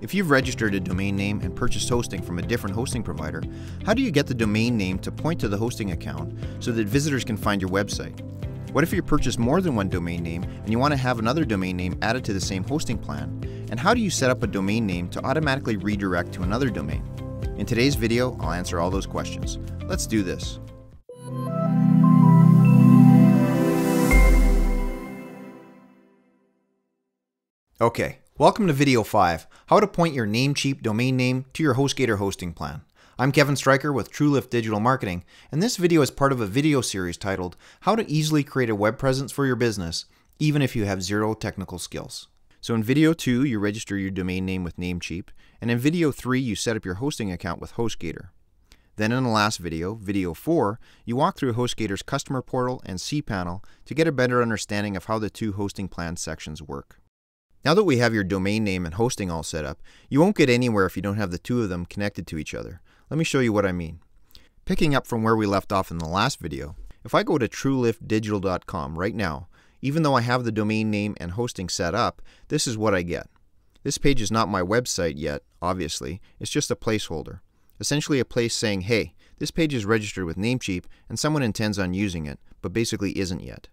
If you've registered a domain name and purchased hosting from a different hosting provider, how do you get the domain name to point to the hosting account so that visitors can find your website? What if you purchase more than one domain name and you want to have another domain name added to the same hosting plan? And how do you set up a domain name to automatically redirect to another domain? In today's video, I'll answer all those questions. Let's do this. Okay, welcome to video 5, how to point your Namecheap domain name to your HostGator hosting plan. I'm Kevin Stryker with Tru Lift Digital Marketing, and this video is part of a video series titled How to Easily Create a Web Presence for Your Business, even if you have zero technical skills. So in video 2, you register your domain name with Namecheap, and in video 3, you set up your hosting account with HostGator. Then in the last video, video 4, you walk through HostGator's customer portal and cPanel to get a better understanding of how the two hosting plan sections work. Now that we have your domain name and hosting all set up, you won't get anywhere if you don't have the two of them connected to each other. Let me show you what I mean. Picking up from where we left off in the last video, if I go to truliftdigital.com right now, even though I have the domain name and hosting set up, this is what I get. This page is not my website yet, obviously, it's just a placeholder. Essentially a place saying, hey, this page is registered with Namecheap and someone intends on using it, but basically isn't yet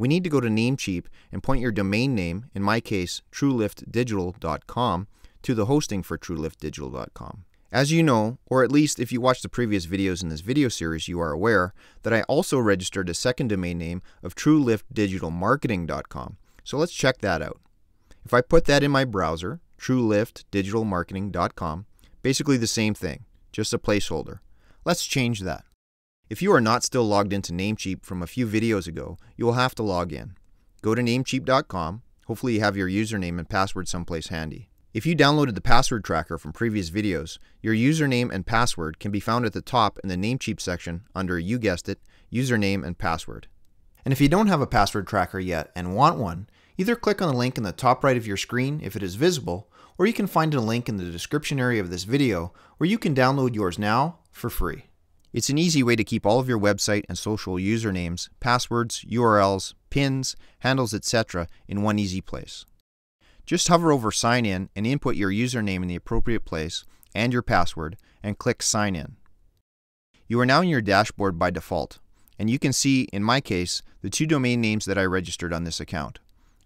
we need to go to Namecheap and point your domain name, in my case, truliftdigital.com, to the hosting for truliftdigital.com. As you know, or at least if you watched the previous videos in this video series, you are aware that I also registered a second domain name of truliftdigitalmarketing.com. So let's check that out. If I put that in my browser, truliftdigitalmarketing.com, basically the same thing, just a placeholder. Let's change that. If you are not still logged into Namecheap from a few videos ago, you will have to log in. Go to namecheap.com. Hopefully you have your username and password someplace handy. If you downloaded the password tracker from previous videos, your username and password can be found at the top in the Namecheap section under, you guessed it, username and password. And if you don't have a password tracker yet and want one, either click on the link in the top right of your screen if it is visible, or you can find a link in the description area of this video where you can download yours now for free. It's an easy way to keep all of your website and social usernames, passwords, URLs, pins, handles, etc. in one easy place. Just hover over Sign In and input your username in the appropriate place and your password and click Sign In. You are now in your dashboard by default, and you can see, in my case, the two domain names that I registered on this account.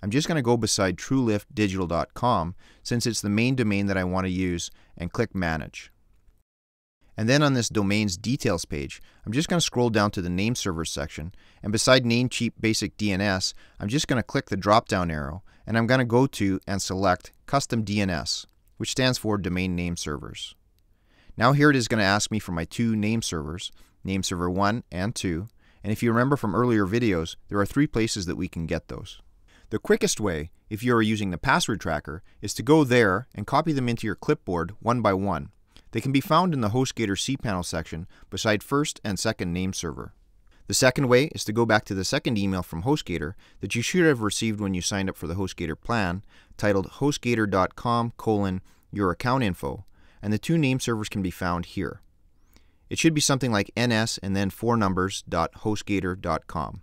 I'm just going to go beside truliftdigital.com since it's the main domain that I want to use and click Manage. And then on this domain's details page, I'm just going to scroll down to the name servers section, and beside Namecheap Basic DNS, I'm just going to click the drop down arrow, and I'm going to go to and select Custom DNS, which stands for Domain Name Servers. Now here it is going to ask me for my two name servers, name server 1 and 2, and if you remember from earlier videos, there are three places that we can get those. The quickest way, if you are using the password tracker, is to go there and copy them into your clipboard one by one, they can be found in the HostGator cPanel section beside first and second name server. The second way is to go back to the second email from HostGator that you should have received when you signed up for the HostGator plan, titled hostgator.com colon your account info, and the two name servers can be found here. It should be something like ns and then four numbers .hostgator.com.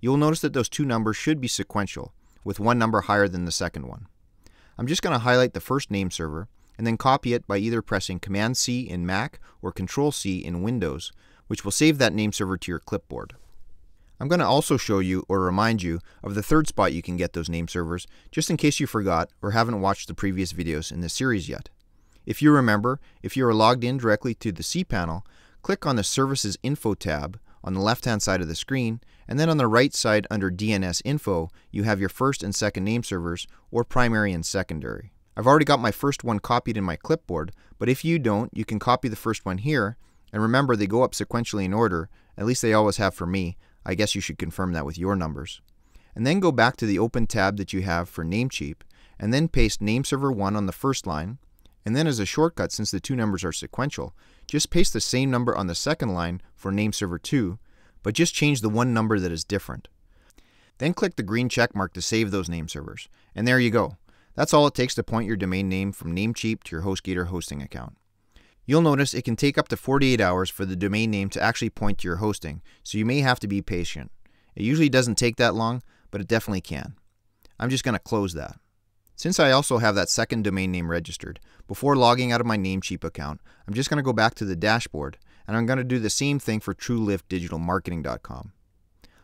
You will notice that those two numbers should be sequential, with one number higher than the second one. I'm just going to highlight the first name server and then copy it by either pressing Command C in Mac or Control C in Windows, which will save that name server to your clipboard. I'm going to also show you or remind you of the third spot you can get those name servers, just in case you forgot or haven't watched the previous videos in this series yet. If you remember, if you are logged in directly to the cPanel, click on the Services Info tab on the left-hand side of the screen, and then on the right side under DNS Info, you have your first and second name servers, or primary and secondary. I've already got my first one copied in my clipboard, but if you don't, you can copy the first one here, and remember they go up sequentially in order, at least they always have for me. I guess you should confirm that with your numbers. And then go back to the open tab that you have for Namecheap, and then paste nameserver1 on the first line, and then as a shortcut since the two numbers are sequential, just paste the same number on the second line for nameserver2, but just change the one number that is different. Then click the green check mark to save those name servers, and there you go. That's all it takes to point your domain name from Namecheap to your HostGator hosting account. You'll notice it can take up to 48 hours for the domain name to actually point to your hosting, so you may have to be patient. It usually doesn't take that long, but it definitely can. I'm just going to close that. Since I also have that second domain name registered, before logging out of my Namecheap account, I'm just going to go back to the dashboard and I'm going to do the same thing for TruLiftDigitalMarketing.com.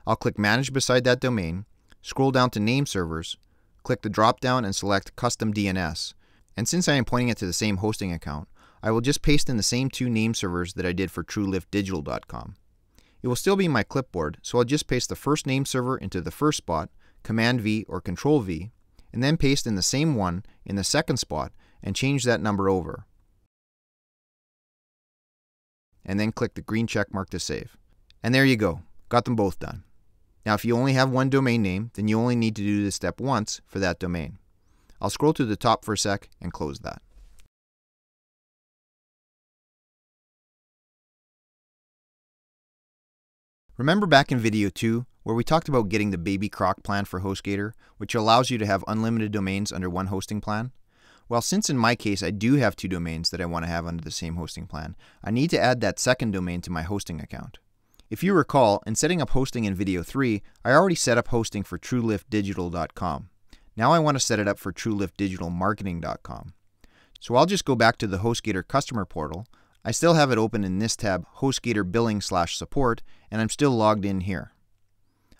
I'll click Manage beside that domain, scroll down to Name Servers, click the drop down and select Custom DNS. And since I am pointing it to the same hosting account, I will just paste in the same two name servers that I did for TruLiftDigital.com. It will still be my clipboard, so I'll just paste the first name server into the first spot, Command V or Control V, and then paste in the same one in the second spot and change that number over. And then click the green check mark to save. And there you go, got them both done. Now if you only have one domain name, then you only need to do this step once for that domain. I'll scroll to the top for a sec and close that. Remember back in video 2 where we talked about getting the Baby Croc plan for HostGator, which allows you to have unlimited domains under one hosting plan? Well, since in my case I do have two domains that I want to have under the same hosting plan, I need to add that second domain to my hosting account. If you recall, in setting up hosting in video 3, I already set up hosting for TruLiftDigital.com. Now I want to set it up for TruLiftDigitalMarketing.com. So I'll just go back to the HostGator customer portal, I still have it open in this tab, HostGator billing slash support, and I'm still logged in here.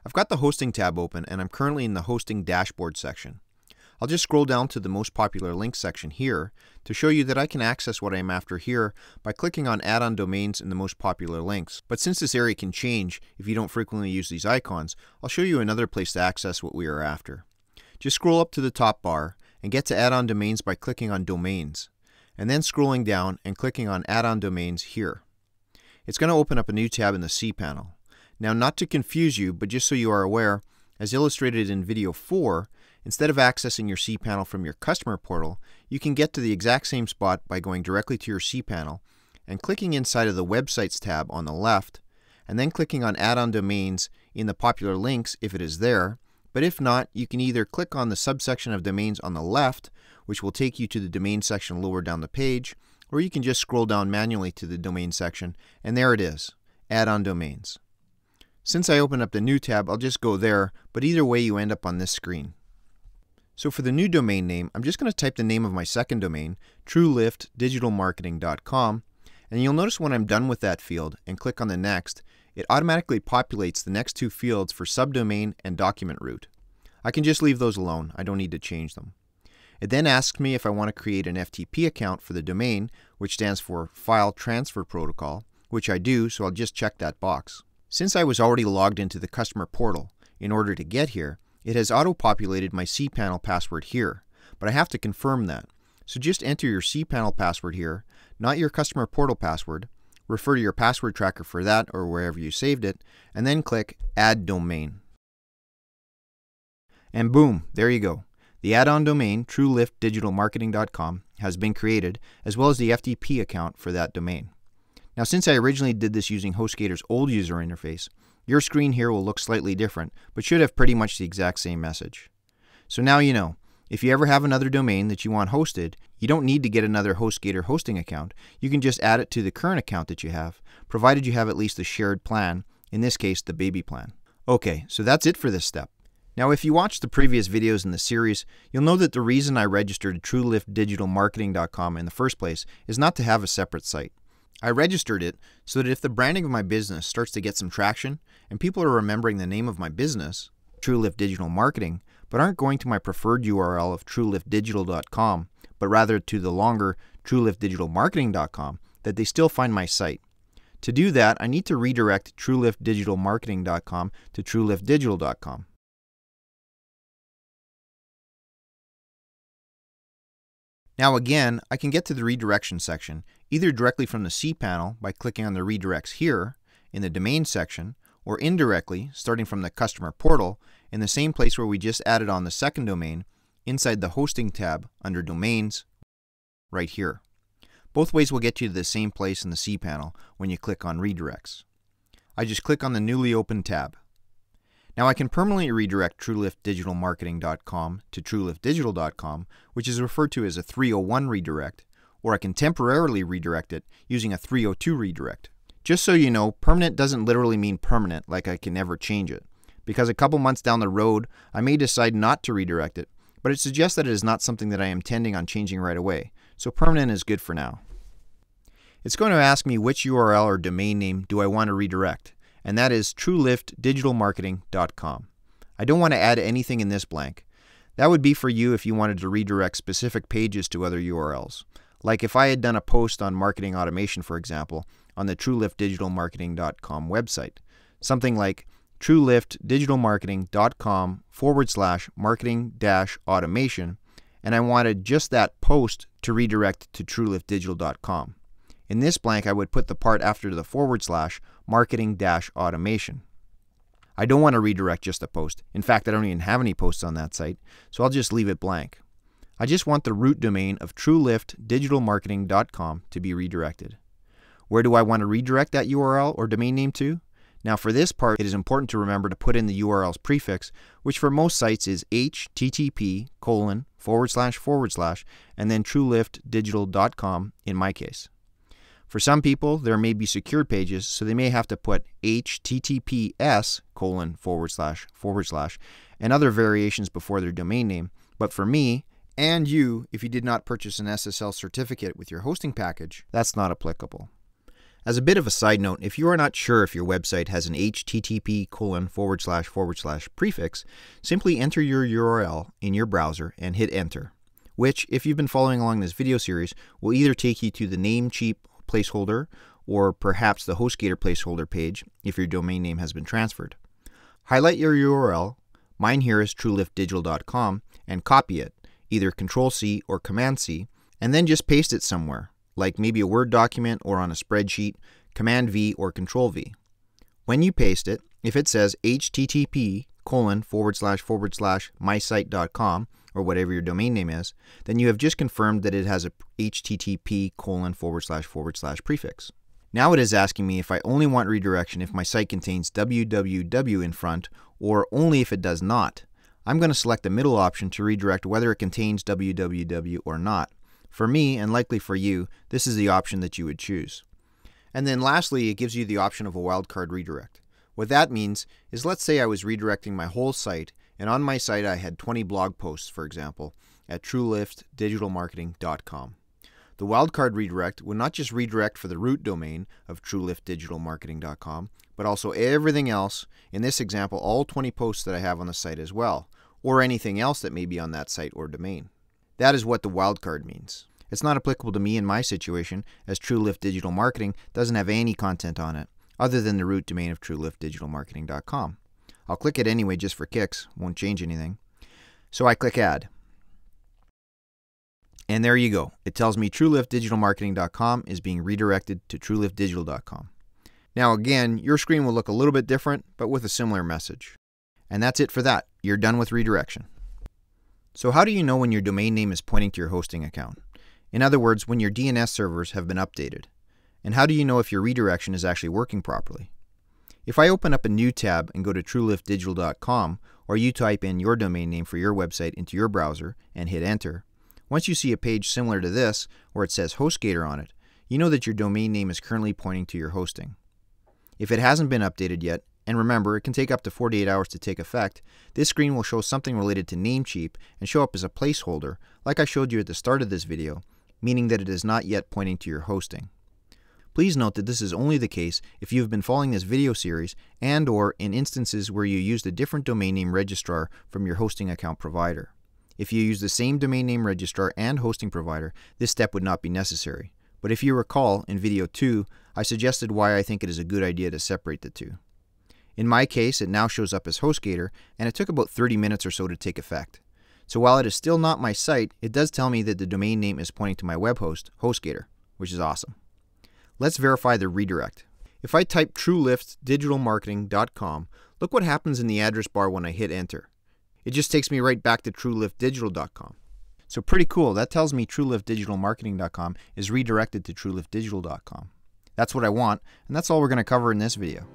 I've got the hosting tab open and I'm currently in the hosting dashboard section. I'll just scroll down to the most popular links section here to show you that I can access what I'm after here by clicking on add-on domains in the most popular links. But since this area can change if you don't frequently use these icons, I'll show you another place to access what we are after. Just scroll up to the top bar and get to add-on domains by clicking on domains and then scrolling down and clicking on add-on domains here. It's going to open up a new tab in the cPanel. Now not to confuse you, but just so you are aware, as illustrated in video 4, instead of accessing your cPanel from your customer portal, you can get to the exact same spot by going directly to your cPanel and clicking inside of the Websites tab on the left, and then clicking on Add-on Domains in the popular links if it is there, but if not, you can either click on the subsection of domains on the left, which will take you to the domain section lower down the page, or you can just scroll down manually to the domain section, and there it is, Add-on Domains. Since I opened up the new tab, I'll just go there, but either way you end up on this screen. So for the new domain name, I'm just going to type the name of my second domain, truliftdigitalmarketing.com, and you'll notice when I'm done with that field and click on the next, it automatically populates the next two fields for subdomain and document root. I can just leave those alone, I don't need to change them. It then asks me if I want to create an FTP account for the domain, which stands for File Transfer Protocol, which I do, so I'll just check that box. Since I was already logged into the customer portal, in order to get here, it has auto-populated my cPanel password here, but I have to confirm that. So just enter your cPanel password here, not your customer portal password, refer to your password tracker for that or wherever you saved it, and then click Add Domain. And boom, there you go. The add-on domain, truliftdigitalmarketing.com, has been created, as well as the FTP account for that domain. Now, since I originally did this using HostGator's old user interface, your screen here will look slightly different, but should have pretty much the exact same message. So now you know, if you ever have another domain that you want hosted, you don't need to get another HostGator hosting account. You can just add it to the current account that you have, provided you have at least the shared plan, in this case, the baby plan. Okay, so that's it for this step. Now, if you watched the previous videos in the series, you'll know that the reason I registered TruLiftDigitalMarketing.com in the first place is not to have a separate site. I registered it so that if the branding of my business starts to get some traction and people are remembering the name of my business, Tru Lift Digital Marketing, but aren't going to my preferred URL of truliftdigital.com, but rather to the longer truliftdigitalmarketing.com, that they still find my site. To do that, I need to redirect truliftdigitalmarketing.com to truliftdigital.com. Now again, I can get to the redirection section either directly from the cPanel by clicking on the redirects here in the domain section, or indirectly starting from the customer portal in the same place where we just added on the second domain inside the hosting tab under domains right here. Both ways will get you to the same place in the cPanel when you click on redirects. I just click on the newly opened tab. Now I can permanently redirect TruLiftDigitalMarketing.com to TruLiftDigital.com, which is referred to as a 301 redirect, or I can temporarily redirect it using a 302 redirect. Just so you know, permanent doesn't literally mean permanent, like I can never change it. Because a couple months down the road, I may decide not to redirect it, but it suggests that it is not something that I am intending on changing right away, so permanent is good for now. It's going to ask me which URL or domain name do I want to redirect, and that is truliftdigitalmarketing.com. I don't want to add anything in this blank. That would be for you if you wanted to redirect specific pages to other URLs. Like if I had done a post on marketing automation, for example, on the truliftdigitalmarketing.com website. Something like truliftdigitalmarketing.com forward slash marketing dash automation, and I wanted just that post to redirect to truliftdigital.com. In this blank, I would put the part after the forward slash marketing dash automation. I don't want to redirect just a post. In fact, I don't even have any posts on that site, so I'll just leave it blank. I just want the root domain of truliftdigitalmarketing.com to be redirected. Where do I want to redirect that URL or domain name to? Now for this part, it is important to remember to put in the URL's prefix, which for most sites is http colon forward slash forward slash and then truliftdigital.com in my case. For some people, there may be secured pages, so they may have to put https colon forward slash forward slash and other variations before their domain name. But for me, and you, if you did not purchase an SSL certificate with your hosting package, that's not applicable. As a bit of a side note, if you are not sure if your website has an HTTP colon forward slash forward slash prefix, simply enter your URL in your browser and hit enter, which, if you've been following along this video series, will either take you to the Namecheap placeholder or perhaps the HostGator placeholder page if your domain name has been transferred. Highlight your URL, mine here is truliftdigital.com, and copy it, either Control C or Command C, and then just paste it somewhere like maybe a Word document or on a spreadsheet, Command V or Control V. When you paste it, if it says http colon forward slash forward slash mysite.com or whatever your domain name is, then you have just confirmed that it has a http colon forward slash forward slash prefix. Now it is asking me if I only want redirection if my site contains www in front or only if it does not. I'm going to select the middle option to redirect whether it contains www or not. For me, and likely for you, this is the option that you would choose. And then lastly, it gives you the option of a wildcard redirect. What that means is let's say I was redirecting my whole site, and on my site I had 20 blog posts, for example, at truliftdigitalmarketing.com. The wildcard redirect would not just redirect for the root domain of truliftdigitalmarketing.com, but also everything else, in this example, all 20 posts that I have on the site as well, or anything else that may be on that site or domain. That is what the wildcard means. It's not applicable to me in my situation, as Tru Lift Digital Marketing doesn't have any content on it, other than the root domain of truliftdigitalmarketing.com. I'll click it anyway just for kicks, won't change anything. So I click Add. And there you go. It tells me truliftdigitalmarketing.com is being redirected to truliftdigital.com. Now again, your screen will look a little bit different, but with a similar message. And that's it for that. You're done with redirection. So how do you know when your domain name is pointing to your hosting account? In other words, when your DNS servers have been updated. And how do you know if your redirection is actually working properly? If I open up a new tab and go to truliftdigital.com, or you type in your domain name for your website into your browser and hit enter, once you see a page similar to this, where it says HostGator on it, you know that your domain name is currently pointing to your hosting. If it hasn't been updated yet, and remember, it can take up to 48 hours to take effect. This screen will show something related to Namecheap and show up as a placeholder, like I showed you at the start of this video, meaning that it is not yet pointing to your hosting. Please note that this is only the case if you have been following this video series and or in instances where you used a different domain name registrar from your hosting account provider. If you use the same domain name registrar and hosting provider, this step would not be necessary. But if you recall, in video 2, I suggested why I think it is a good idea to separate the two. In my case, it now shows up as HostGator, and it took about 30 minutes or so to take effect. So while it is still not my site, it does tell me that the domain name is pointing to my web host, HostGator, which is awesome. Let's verify the redirect. If I type truliftdigitalmarketing.com, look what happens in the address bar when I hit enter. It just takes me right back to truliftdigital.com. So pretty cool. That tells me truliftdigitalmarketing.com is redirected to truliftdigital.com. That's what I want, and that's all we're going to cover in this video.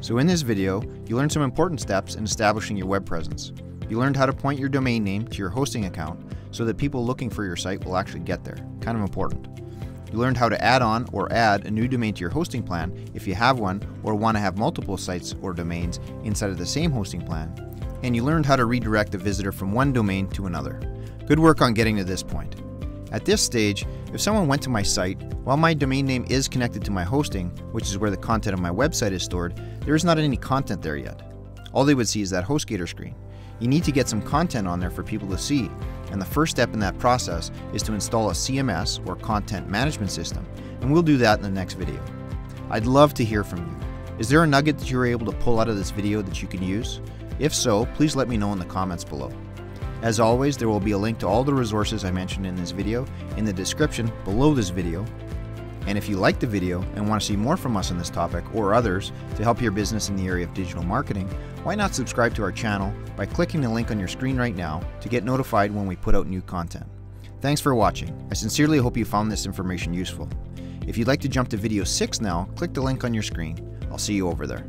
So in this video, you learned some important steps in establishing your web presence. You learned how to point your domain name to your hosting account so that people looking for your site will actually get there. Kind of important. You learned how to add on or add a new domain to your hosting plan if you have one or want to have multiple sites or domains inside of the same hosting plan. and you learned how to redirect a visitor from one domain to another. Good work on getting to this point. At this stage, if someone went to my site, while my domain name is connected to my hosting, which is where the content of my website is stored, there is not any content there yet. All they would see is that HostGator screen. You need to get some content on there for people to see, and the first step in that process is to install a CMS or content management system, and we'll do that in the next video. I'd love to hear from you. Is there a nugget that you were able to pull out of this video that you can use? If so, please let me know in the comments below. As always, there will be a link to all the resources I mentioned in this video in the description below this video. And if you like the video and want to see more from us on this topic or others to help your business in the area of digital marketing, why not subscribe to our channel by clicking the link on your screen right now to get notified when we put out new content. Thanks for watching. I sincerely hope you found this information useful. If you'd like to jump to video 6 now, click the link on your screen. I'll see you over there.